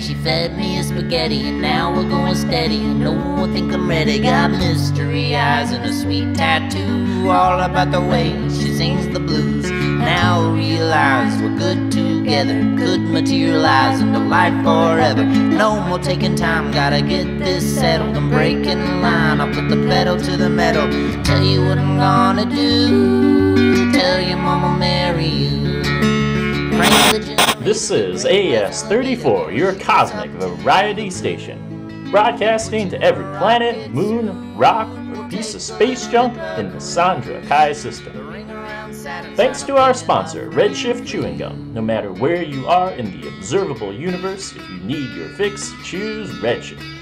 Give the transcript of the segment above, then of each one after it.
she fed me a spaghetti, and now we're going steady. No one think I'm ready. Got mystery eyes and a sweet tattoo, all about the way she sings the blues. Now I realize we're good together, could materialize into life forever. No more taking time, gotta get this settled. I'm breaking line, I'll put the pedal to the metal. Tell you what I'm gonna do. Tell your mama marry This is AS 34, your cosmic variety station, broadcasting to every planet, moon, rock, or piece of space junk in the Sandra Kai system. Thanks to our sponsor, Redshift Chewing Gum. No matter where you are in the observable universe, if you need your fix, choose Redshift.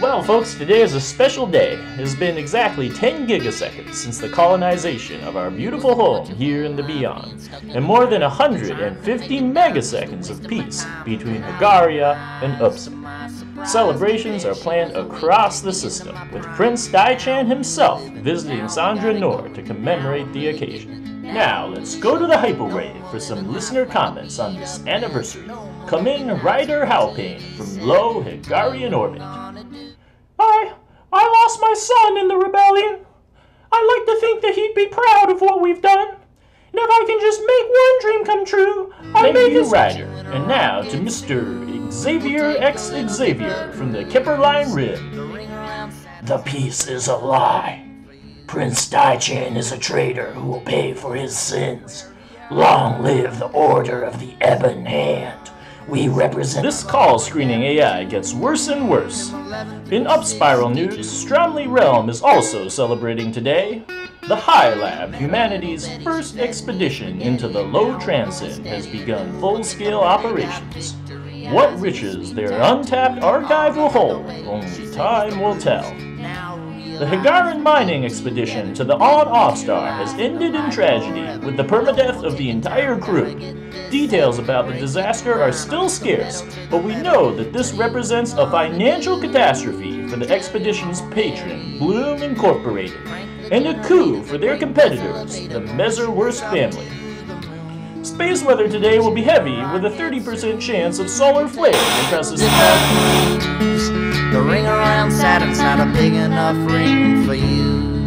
Well, folks, today is a special day. It has been exactly 10 gigaseconds since the colonization of our beautiful home here in the beyond, and more than 150 megaseconds of peace between Hagaria and Upsa. Celebrations are planned across the system, with Prince Daichan himself visiting Sandra Nor to commemorate the occasion. Now, let's go to the Hyperwave for some listener comments on this anniversary. Come in, Ryder Halpane from low Hegarian orbit. I, I lost my son in the rebellion. I like to think that he'd be proud of what we've done. And if I can just make one dream come true, I'll Thank make you, his... Ryder. And now to Mr. Xavier X Xavier from the Kipper Line Rim. The peace is a lie. Prince Daichan is a traitor who will pay for his sins. Long live the Order of the Ebon Hand. We represent This call screening AI gets worse and worse. In Up Spiral news, Straumli Realm is also celebrating today. The High Lab, humanity's first expedition into the low Transcend, has begun full scale operations. What riches their untapped archive will hold, only time will tell. The Higaran mining expedition to the Odd Off Star has ended in tragedy with the permadeath of the entire crew. Details about the disaster are still scarce, but we know that this represents a financial catastrophe for the expedition's patron, Bloom Incorporated, and a coup for their competitors, the Messerwurst family. Space weather today will be heavy with a 30% chance of solar flare across the. The ring around Saturn's not a big enough ring for you.